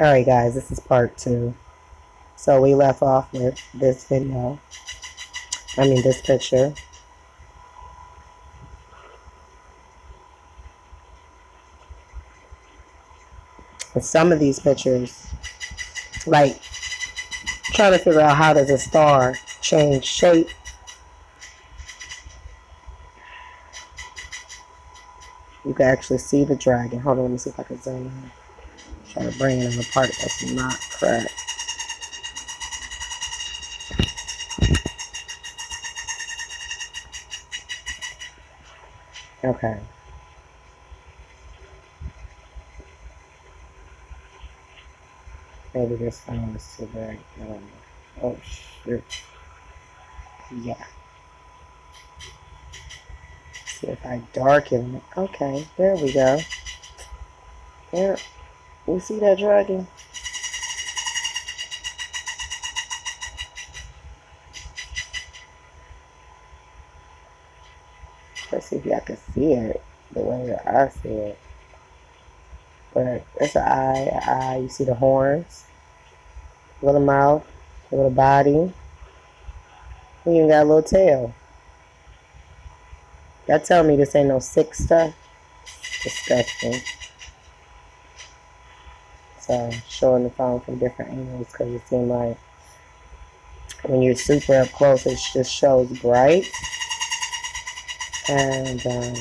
Alright guys, this is part two. So we left off with this video. I mean this picture. And some of these pictures, like trying to figure out how does a star change shape. You can actually see the dragon. Hold on, let me see if I can zoom in. Try to bring it in a part that's not cracked. Okay. Maybe this one is too big. Oh shit. Yeah. See if I darken it. Okay, there we go. There. You see that dragon? Let's see if y'all can see it the way that I see it. But it's an eye, an eye. You see the horns, little mouth, little body. He even got a little tail. Y'all tell me this ain't no sick stuff? Disgusting. Showing the phone from different angles because it seems like when you're super up close, it just shows bright. And um,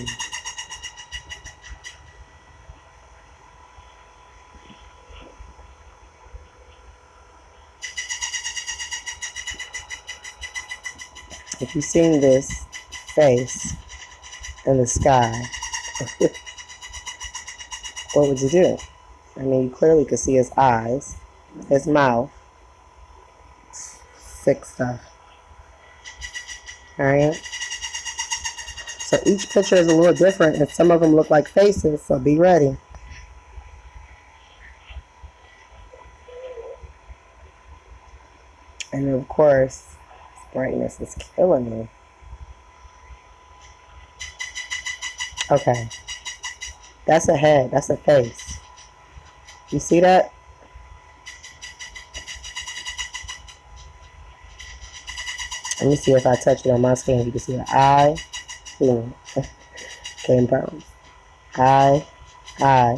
if you've seen this face in the sky, what would you do? I mean, you clearly could see his eyes, his mouth, sick stuff. Alright? So each picture is a little different, and some of them look like faces, so be ready. And of course, brightness is killing me. Okay. That's a head. That's a face. You see that? Let me see if I touch it on my screen. You can see the eye. See Game pounds. Eye. Eye.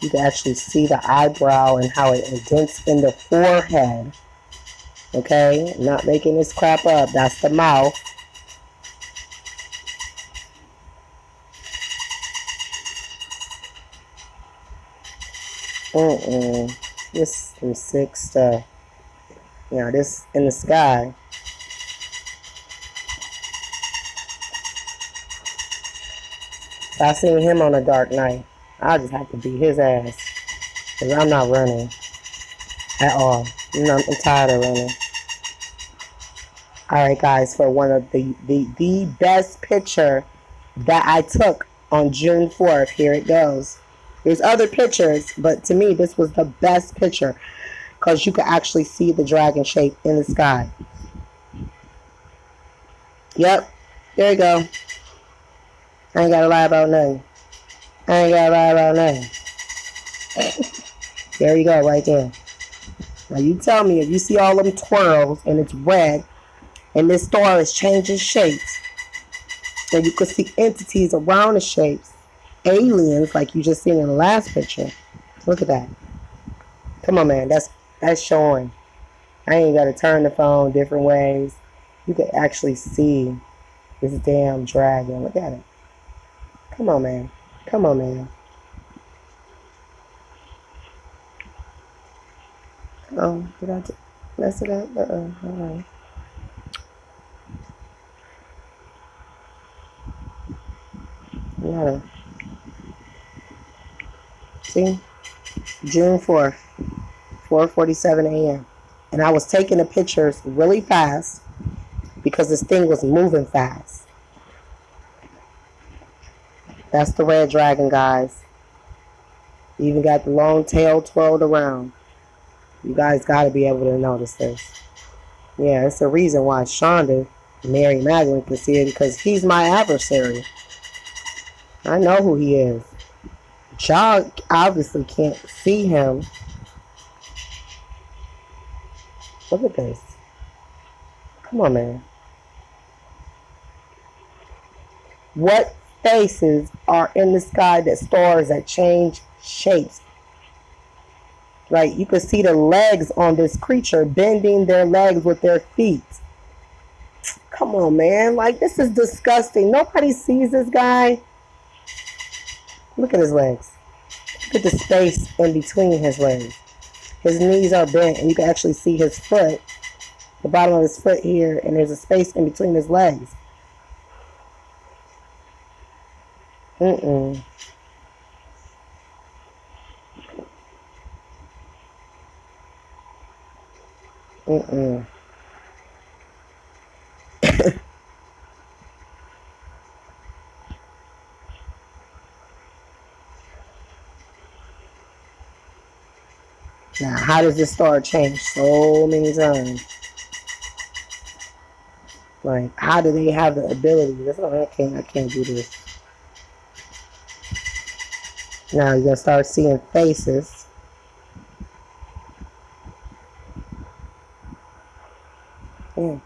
You can actually see the eyebrow and how it indents in the forehead. Okay, I'm not making this crap up. That's the mouth. Mm-mm. This is sick stuff. You know, this in the sky. I seen him on a dark night, I just have to beat his ass. Because I'm not running. At all. You know, I'm tired of running. Alright guys, for one of the, the, the best picture that I took on June 4th. Here it goes. There's other pictures, but to me this was the best picture. Because you could actually see the dragon shape in the sky. Yep. There you go. I ain't gotta lie about nothing. I ain't gotta lie about nothing. there you go, right there. Now you tell me if you see all them twirls and it's red and this star is changing shapes. Then you could see entities around the shapes. Aliens, like you just seen in the last picture. Look at that. Come on, man. That's that's showing. I ain't got to turn the phone different ways. You can actually see this damn dragon. Look at it. Come on, man. Come on, man. Oh, did I mess it up? Uh-uh. All right. gotta June 4th 4:47 a.m. and I was taking the pictures really fast because this thing was moving fast. That's the red dragon guys. You even got the long tail twirled around. You guys got to be able to notice this. Yeah it's the reason why Shonda Mary Magdalene can see it because he's my adversary. I know who he is. Y'all obviously can't see him Look at this. Come on, man. What faces are in the sky that stars that change shapes? Right? You can see the legs on this creature bending their legs with their feet. Come on, man. Like, this is disgusting. Nobody sees this guy. Look at his legs. Look at the space in between his legs. His knees are bent, and you can actually see his foot, the bottom of his foot here, and there's a space in between his legs. Mm-mm. Mm-mm. Now, how does this star change so many times? Like, how do they have the ability? This, oh, I can't, I can't do this. Now you're gonna start seeing faces. Yeah,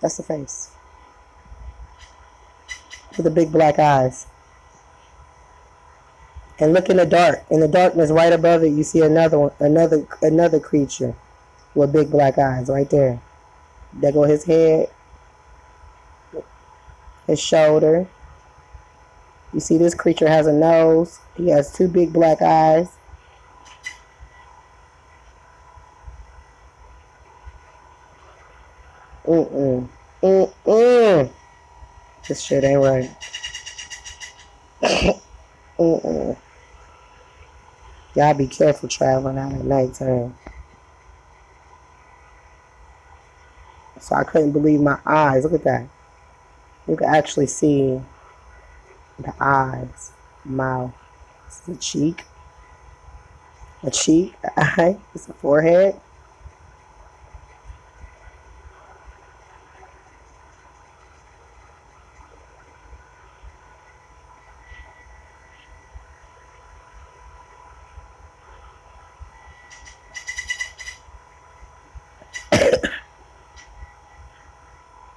that's the face. With the big black eyes. And look in the dark. In the darkness right above it, you see another one, another another creature with big black eyes right there. There go his head, his shoulder. You see this creature has a nose. He has two big black eyes. Mm-mm. Mm-mm. This shit ain't right. Y'all be careful traveling out at nighttime. So I couldn't believe my eyes. Look at that. You can actually see the eyes, mouth, the cheek, a cheek, the eye, it's the forehead.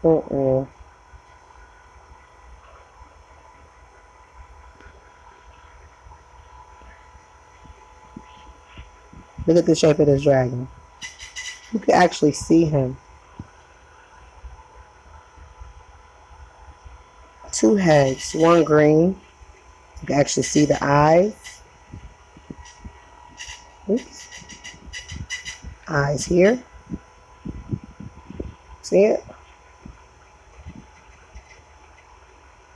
Mm-mm. Look at the shape of this dragon. You can actually see him. Two heads, one green. You can actually see the eyes. Oops. Eyes here. See it?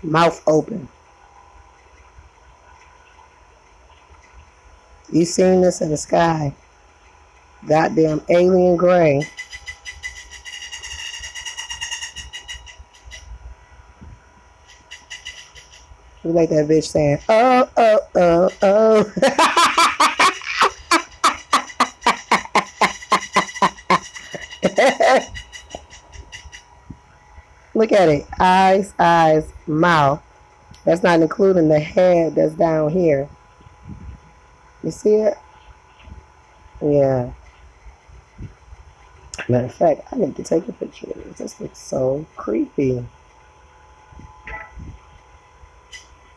Mouth open. You seen this in the sky. Goddamn alien gray. You like that bitch saying, oh, oh, oh, oh. Look at it. Eyes, eyes, mouth. That's not including the head that's down here. You see it? Yeah. Matter of fact, I need to take a picture of this. This looks so creepy.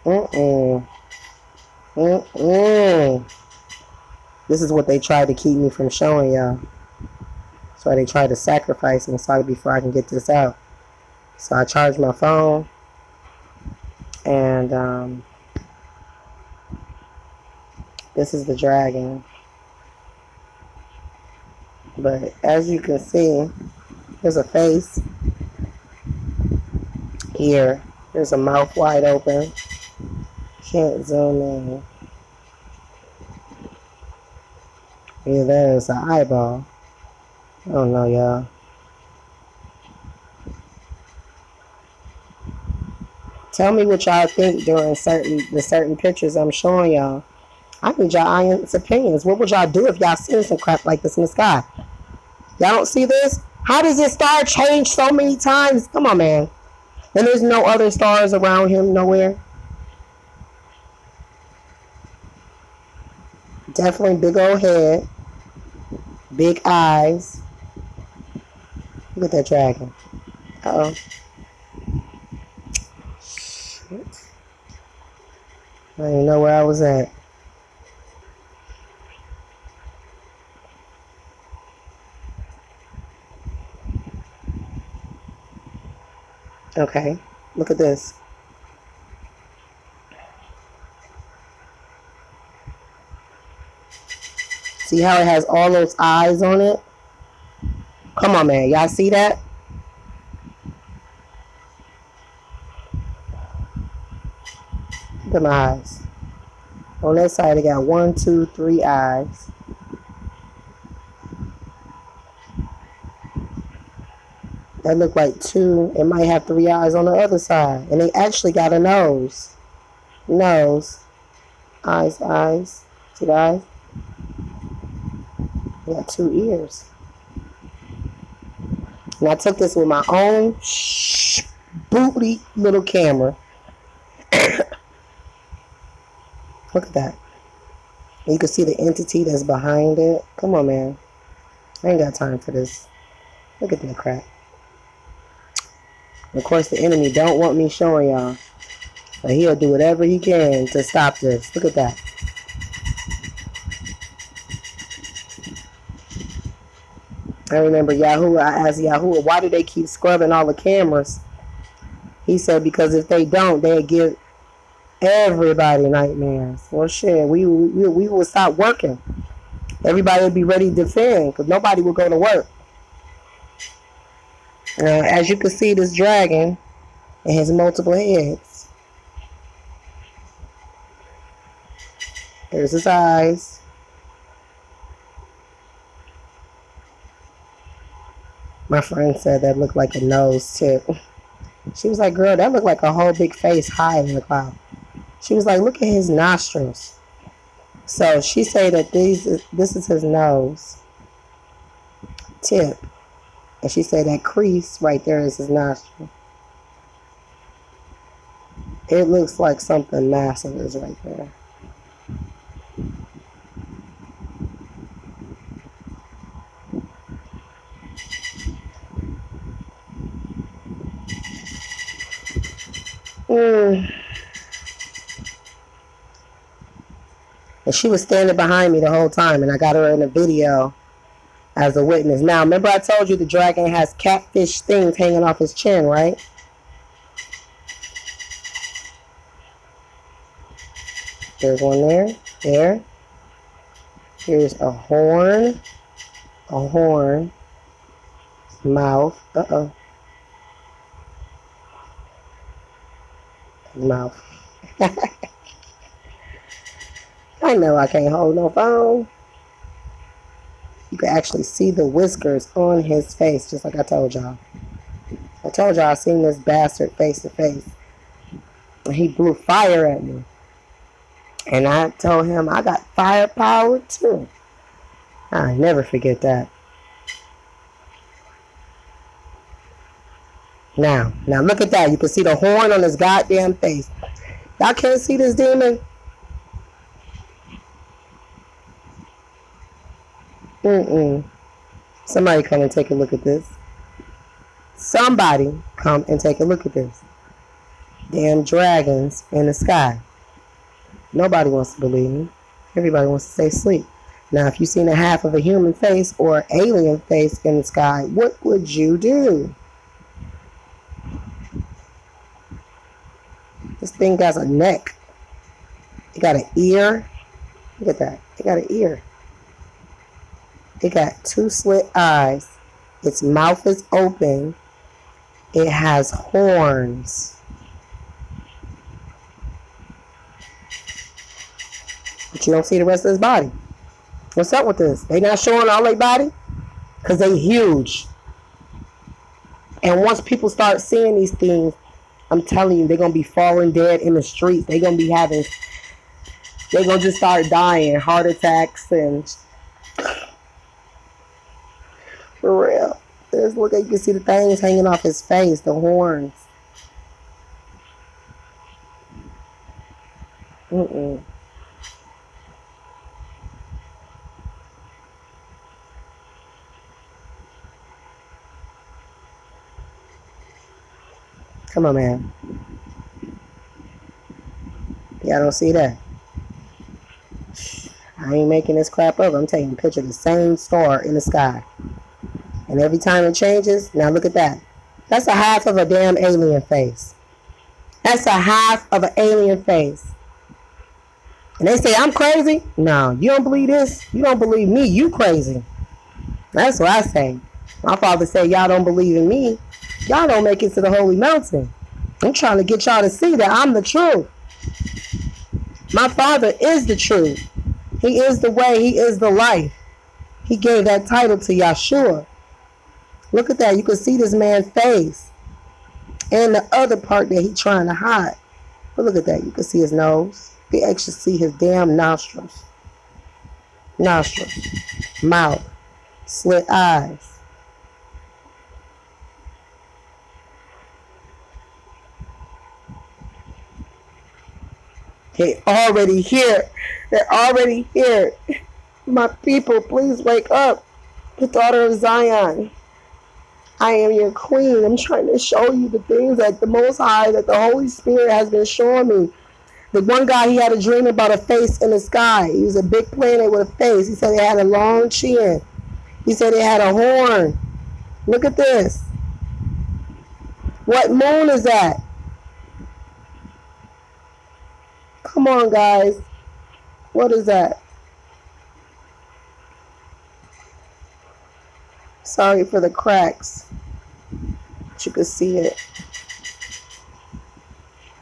Mm-mm. Mm-mm. This is what they tried to keep me from showing y'all. That's why they tried to sacrifice me so before I can get this out. So I charged my phone and um, this is the dragon. But as you can see, there's a face here. There's a mouth wide open. Can't zoom in. Yeah, there's an eyeball. I don't know, y'all. Tell me what y'all think during certain the certain pictures I'm showing y'all. I need y'all audience opinions. What would y'all do if y'all seen some crap like this in the sky? Y'all don't see this? How does this star change so many times? Come on, man. And there's no other stars around him nowhere. Definitely big old head. Big eyes. Look at that dragon. Uh oh. I didn't know where I was at. Okay, look at this. See how it has all those eyes on it? Come on, man. Y'all see that? My eyes. On that side, it got one, two, three eyes. That look like two. It might have three eyes on the other side. And they actually got a nose. Nose. Eyes, eyes. See the eyes? They got two ears. And I took this with my own shh, booty little camera. Look at that. You can see the entity that's behind it. Come on, man. I ain't got time for this. Look at that crap. Of course, the enemy don't want me showing y'all. But he'll do whatever he can to stop this. Look at that. I remember Yahoo, I asked Yahoo, why do they keep scrubbing all the cameras? He said, because if they don't, they'll give everybody nightmares. Well, shit, we, we, we will stop working. Everybody would be ready to defend because nobody would go to work. Uh, as you can see, this dragon, it has multiple heads. There's his eyes. My friend said that looked like a nose tip. She was like, girl, that looked like a whole big face high in the cloud. She was like, look at his nostrils. So she said that these this is his nose tip. And she said that crease right there is his nostril. It looks like something massive is right there. Mm. And she was standing behind me the whole time, and I got her in a video as a witness. Now, remember I told you the dragon has catfish things hanging off his chin, right? There's one there. There. Here's a horn. A horn. Mouth. Uh-oh. mouth. I know I can't hold no phone. You can actually see the whiskers on his face, just like I told y'all. I told y'all I seen this bastard face to face. And he blew fire at me. And I told him I got firepower too. I never forget that. Now, now look at that. You can see the horn on his goddamn face. Y'all can't see this demon? Mm-mm. Somebody come and take a look at this. Somebody come and take a look at this. Damn dragons in the sky. Nobody wants to believe me. Everybody wants to stay asleep. Now, if you seen a half of a human face or alien face in the sky, what would you do? This thing has a neck. It got an ear. Look at that. It got an ear. It got two slit eyes. Its mouth is open. It has horns. But you don't see the rest of his body. What's up with this? They not showing all their body? Because they huge. And once people start seeing these things, I'm telling you, they're gonna be falling dead in the streets. They're gonna be having they're gonna just start dying, heart attacks and for real. Just look at you can see the things hanging off his face, the horns. Mm-mm. Come on, man. Y'all don't see that? I ain't making this crap up. I'm taking a picture of the same star in the sky. And every time it changes, now look at that. That's a half of a damn alien face. That's a half of an alien face. And they say, I'm crazy? No, you don't believe this? You don't believe me? You crazy. That's what I say. My father said, y'all don't believe in me. Y'all don't make it to the holy mountain. I'm trying to get y'all to see that I'm the truth. My father is the truth. He is the way. He is the life. He gave that title to Yeshua. Look at that. You can see this man's face. And the other part that he's trying to hide. But look at that. You can see his nose. You can actually see his damn nostrils. Nostrils. Mouth. Slit eyes. They already here. They're already here. My people, please wake up. The daughter of Zion. I am your queen. I'm trying to show you the things that the Most High, that the Holy Spirit has been showing me. The one guy, he had a dream about a face in the sky. He was a big planet with a face. He said it had a long chin. He said it had a horn. Look at this. What moon is that? Come on, guys. What is that? Sorry for the cracks. But you can see it.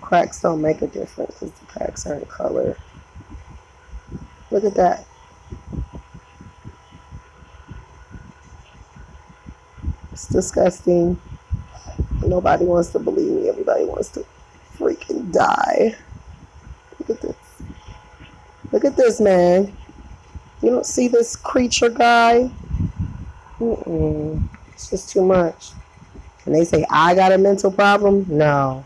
Cracks don't make a difference because the cracks are in color. Look at that. It's disgusting. Nobody wants to believe me. Everybody wants to freaking die. Look at this. Look at this, man. You don't see this creature guy? Mm-mm. It's just too much. And they say, I got a mental problem? No.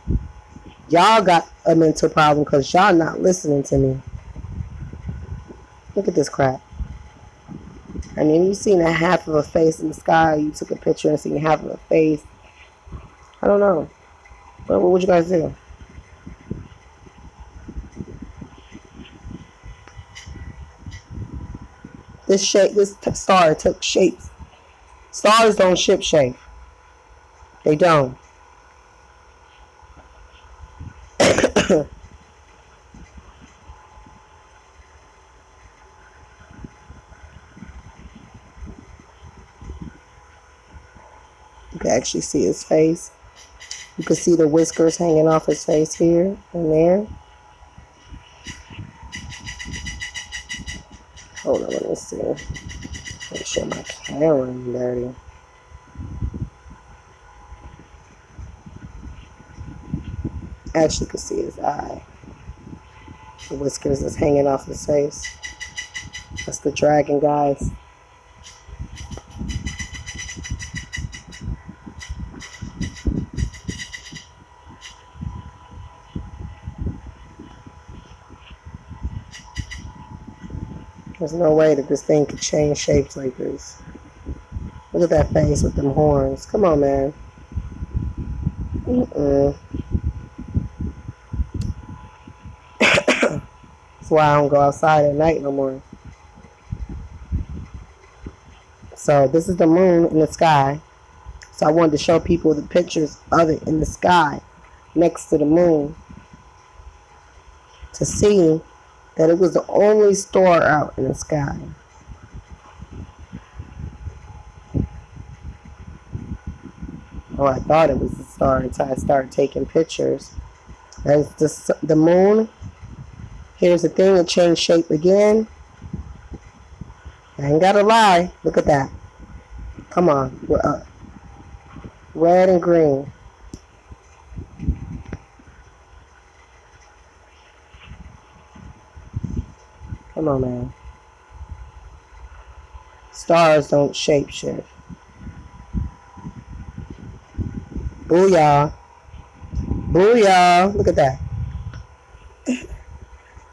Y'all got a mental problem because y'all not listening to me. Look at this crap. I mean, you seen a half of a face in the sky. You took a picture and seen half of a face. I don't know. But what would you guys do? This shape, this star took shapes. Stars don't ship shape. They don't. you can actually see his face. You can see the whiskers hanging off his face here and there. Hold on, let me see. My camera is dirty. Actually, could see his eye. The whiskers is hanging off his face. That's the dragon, guys. No way that this thing could change shapes like this. Look at that face with them horns. Come on, man. Mm-mm. That's why I don't go outside at night no more. So this is the moon in the sky. So I wanted to show people the pictures of it in the sky next to the moon to see that it was the only star out in the sky. Oh, I thought it was the star until I started taking pictures. That's the, the moon. Here's the thing, it changed shape again. I ain't gotta lie. Look at that. Come on. Red and green. Come on, man. Stars don't shape shapeshift. Booyah. Booyah. Look at that.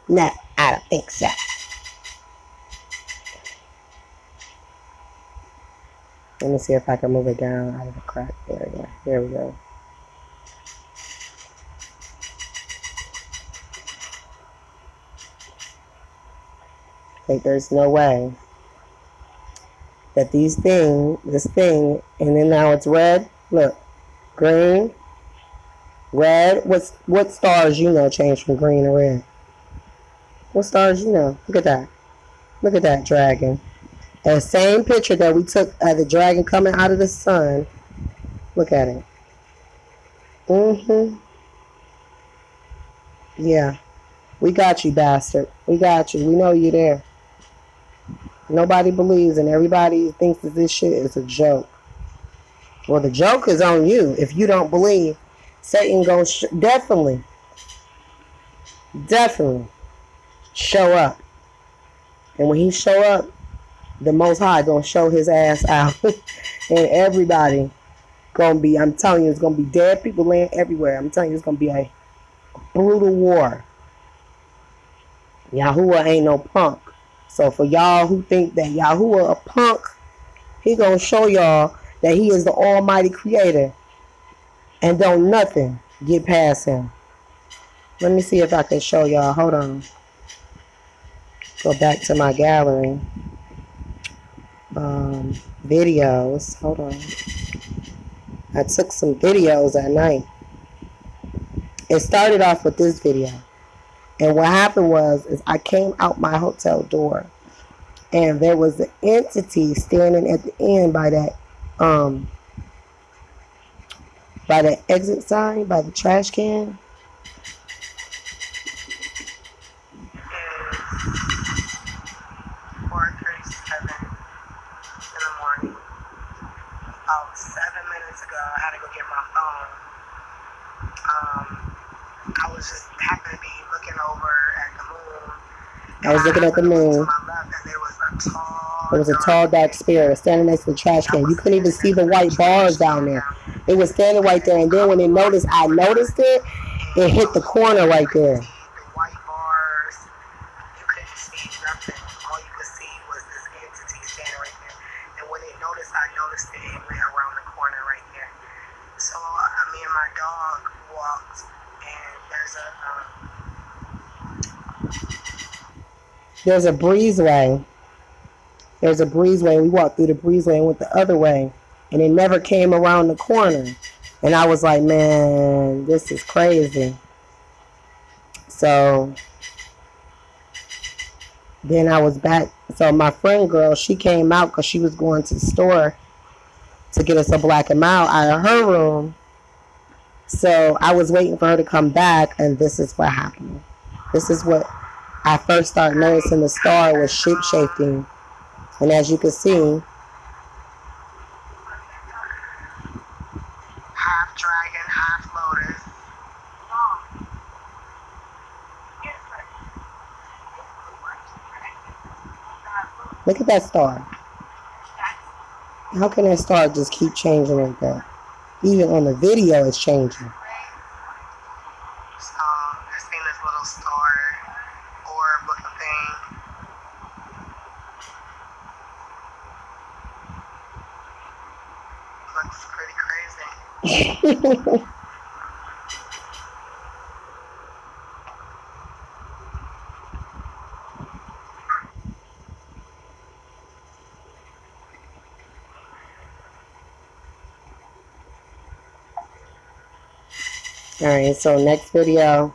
nah, I don't think so. Let me see if I can move it down out of the crack area. There we go. Like there's no way that these thing, this thing, and then now it's red. Look, green, red. What's what stars you know change from green to red? What stars you know? Look at that. Look at that dragon. And same picture that we took of the dragon coming out of the sun. Look at it. Mm-hmm. Yeah. We got you, bastard. We got you. We know you're there. Nobody believes and everybody thinks that this shit is a joke. Well, the joke is on you. If you don't believe, Satan going to definitely, definitely show up. And when he show up, the Most High gonna show his ass out, and everybody gonna be. I'm telling you, it's gonna be dead people laying everywhere. I'm telling you, it's gonna be a brutal war. Yahuwah ain't no punk. So for y'all who think that Yahuwah a punk, he gonna show y'all that he is the Almighty Creator, and don't nothing get past him. Let me see if I can show y'all. Hold on. Go back to my gallery um, videos. Hold on. I took some videos at night. It started off with this video. And what happened was is I came out my hotel door and there was an entity standing at the end by that um by the exit sign, by the trash can. I was looking at the moon. There was a tall, dark spirit standing next to the trash can. You couldn't even see the white bars down there. It was standing right there. And then when it noticed, I noticed it, it hit the corner right there. There's a breezeway. There's a breezeway. We walked through the breezeway and went the other way. And it never came around the corner. And I was like, man, this is crazy. So then I was back. So my friend girl, she came out because she was going to the store to get us a black and mild out of her room. So I was waiting for her to come back, and this is what happened. This is what I first started noticing the star was shape shifting. And as you can see, half dragon, half lotus. Look at that star. How can that star just keep changing like that? Even on the video, it's changing. All right, so next video.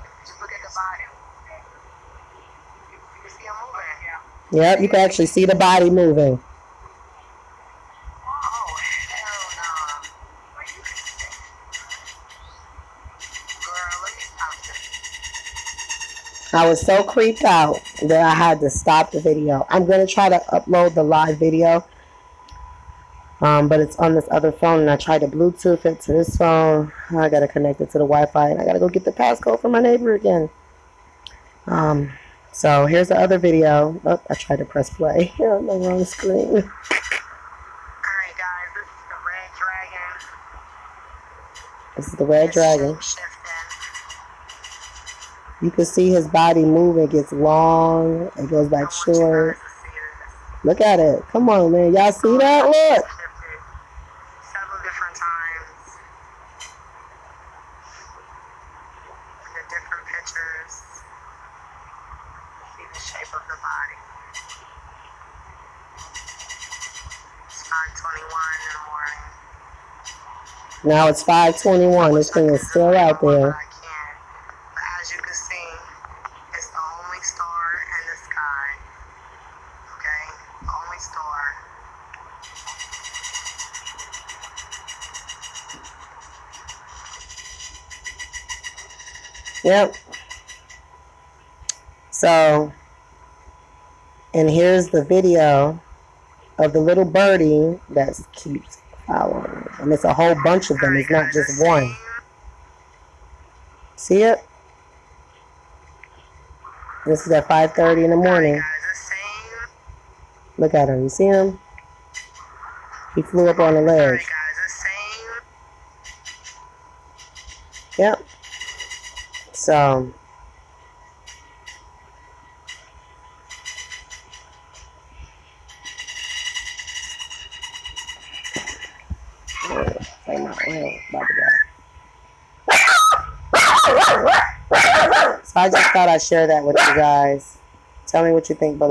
look at the body. Yep, you can actually see the body moving. I was so creeped out that I had to stop the video. I'm going to try to upload the live video um, but it's on this other phone and I tried to Bluetooth it to this phone. I got to connect it to the Wi-Fi and I got to go get the passcode from my neighbor again. Um, so here's the other video. Oh, I tried to press play on the wrong screen. Alright guys, this is the Red Dragon. This is the Red Dragon. You can see his body move. It gets long. It goes back short. guys to see this. Look at it. Come on, man. Y'all see that? Look. Shifted several different times. The different pictures. See the shape of the body. It's 521 in the morning. Now it's 521. This thing is still out there. I can. But as you can see, it's the only star in the sky. Okay? The only star. Yep. So, and here's the video of the little birdie that keeps following. And it's a whole bunch of them. It's not just one. See it? This is at 5.30 in the morning. Look at him. You see him? He flew up on the ledge. Yep. So, Say my oil about to go. So I share that with you guys. Tell me what you think below.